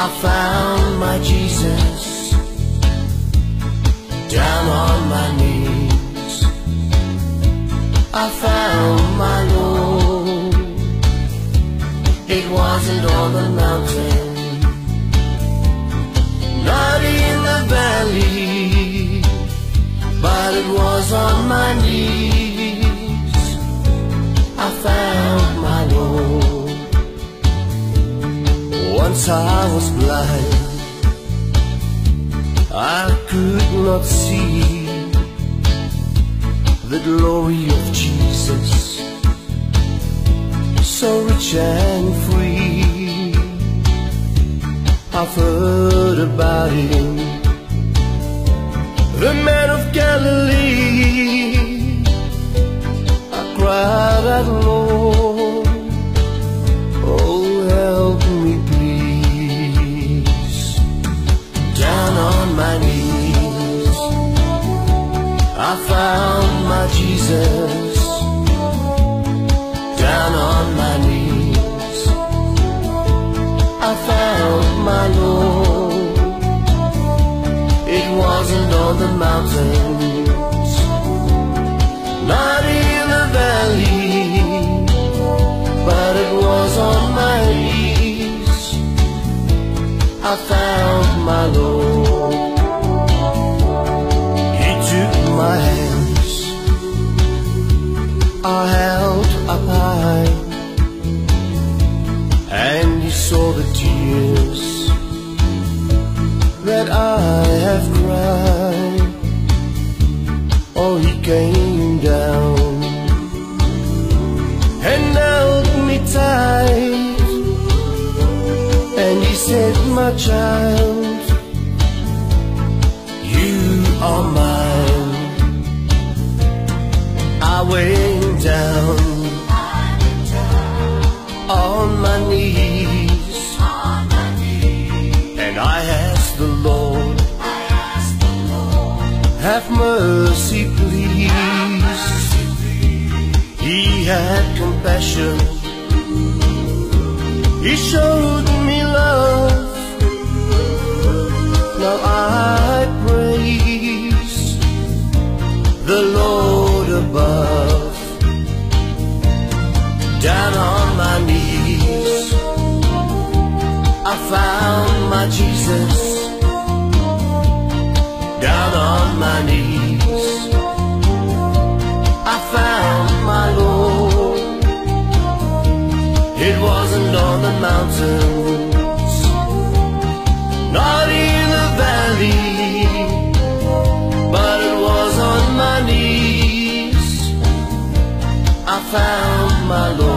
I found my Jesus down on my knees. I found my Lord. It wasn't on the mountain, I was blind, I could not see the glory of Jesus, so rich and free. I've heard about him, the man of Galilee. I cried out, Lord, I found my Jesus. Down on my knees, I found my Lord. It wasn't on the mountains, not in the valley, but it was on my knees. I found my Lord. I held up high, and he saw the tears that I have cried. Oh, he came down and held me tight. And he said, my child, you are mine. I went had compassion. He showed me love. Now I praise the Lord above. Down on my knees, I found my Jesus. Down on my knees, mountains, not in the valley, but it was on my knees. I found my Lord.